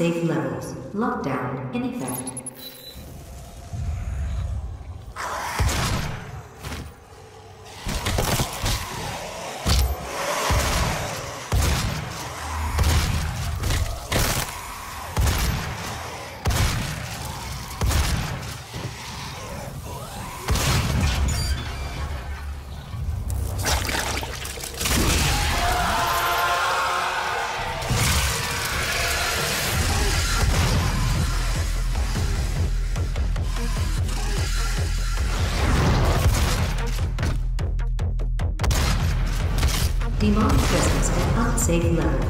Unsafe levels. Lockdown in effect. At unsafe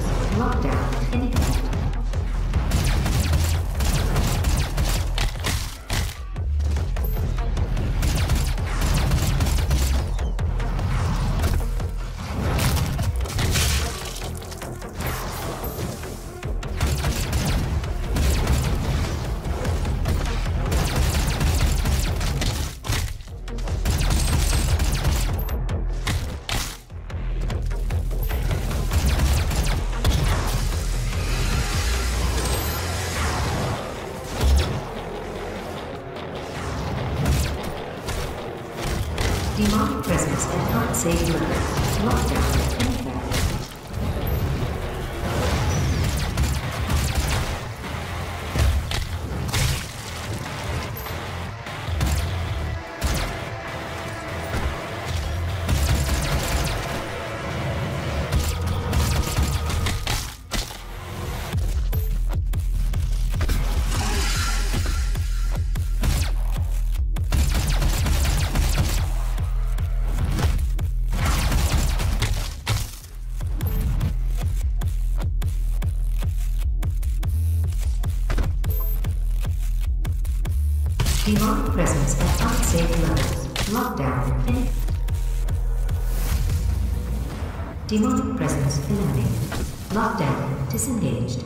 presence at unsafe levels. Lockdown in. Demonic presence eliminated. Lockdown disengaged.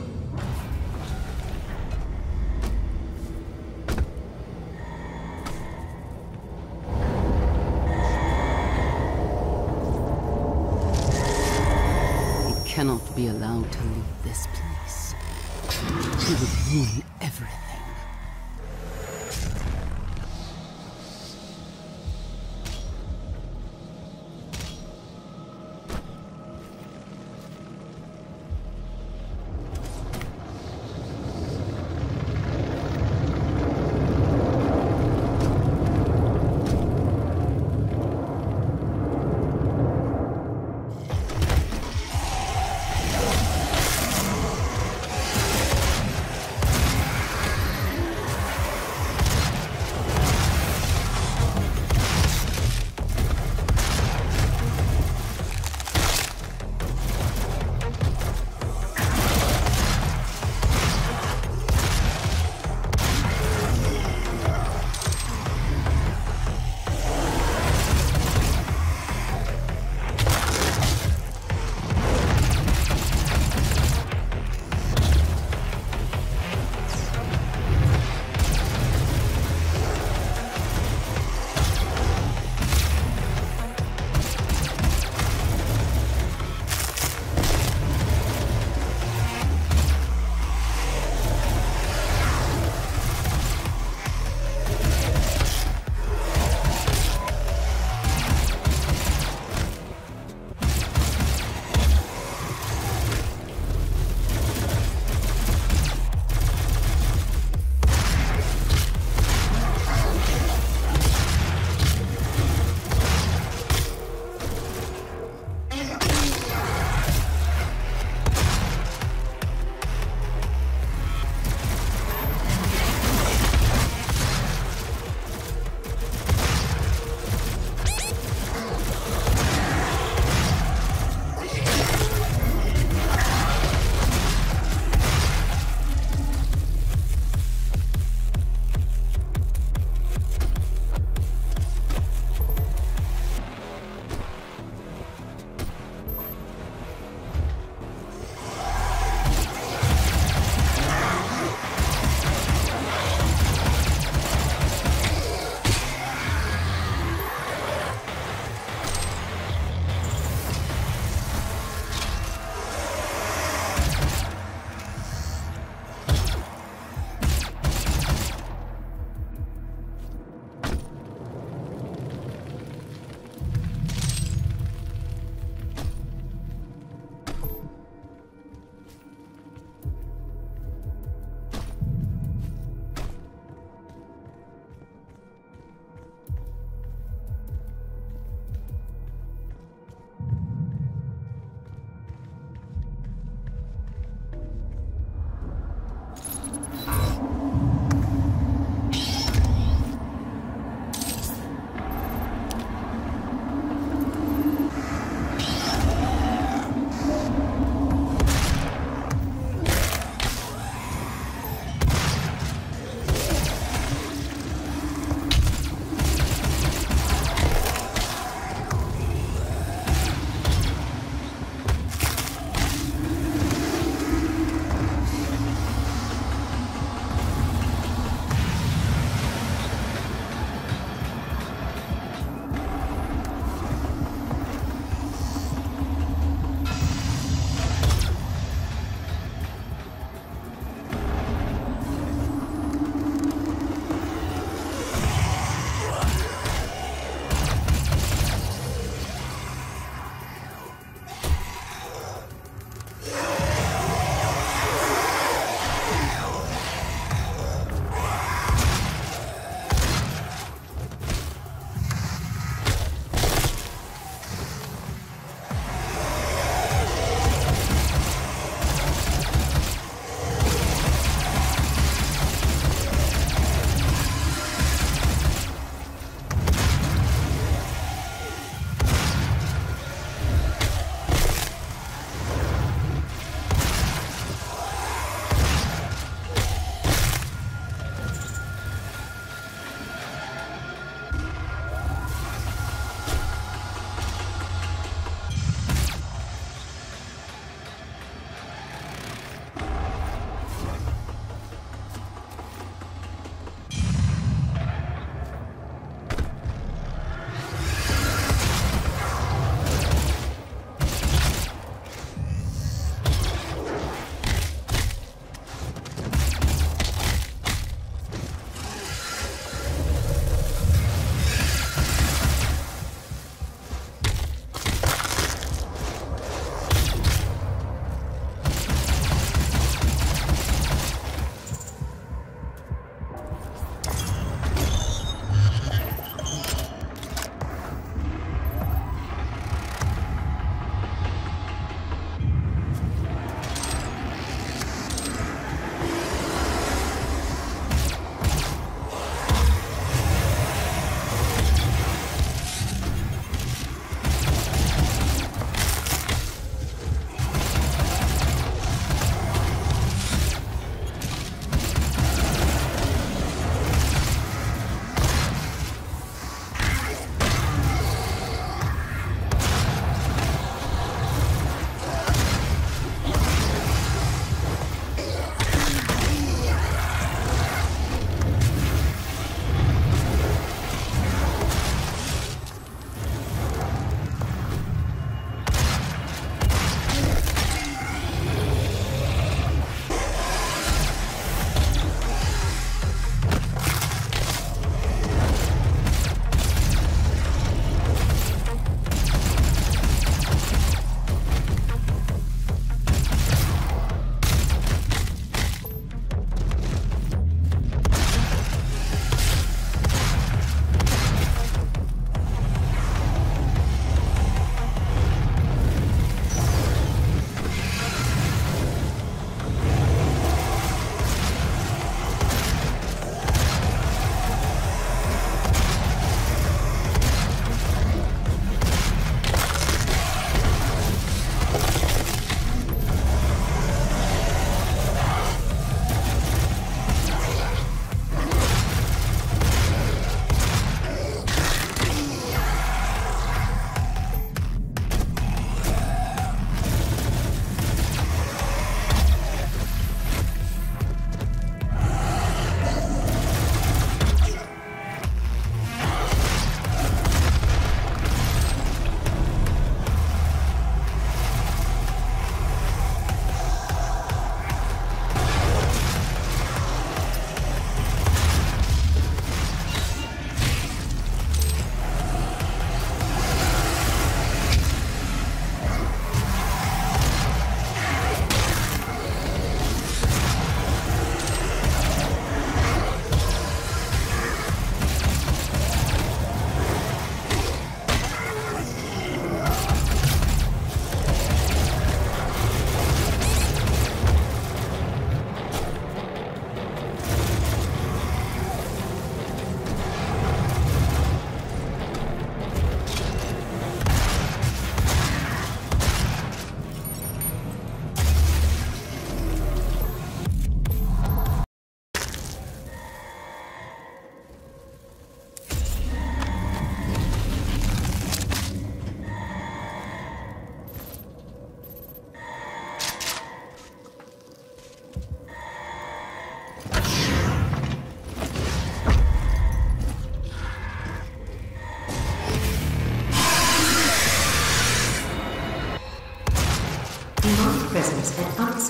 He cannot be allowed to leave this place. He would ruin everything.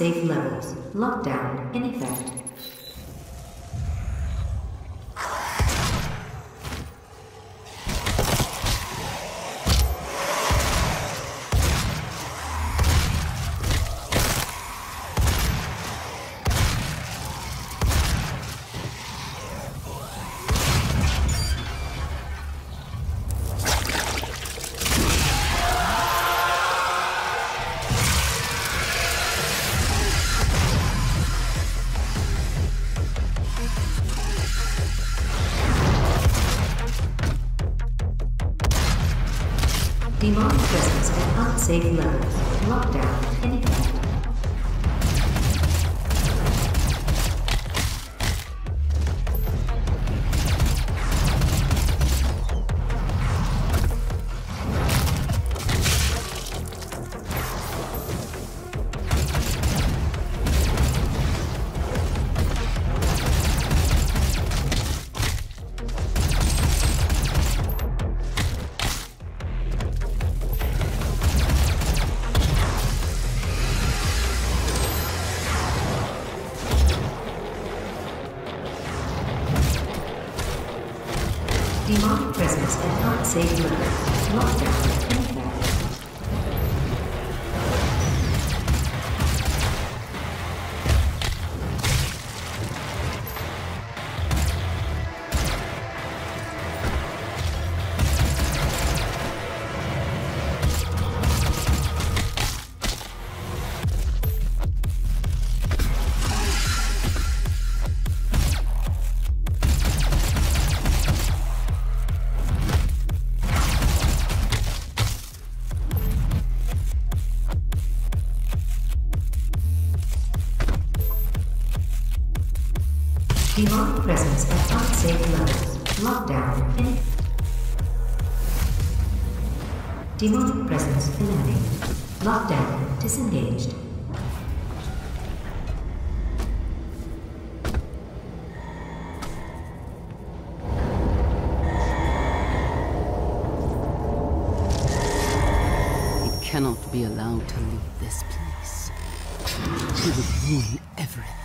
At unsafe levels. Lockdown in effect. At unsafe levels. Lockdown in Demonic presence eliminated. Lockdown disengaged. He cannot be allowed to leave this place. He would ruin everything.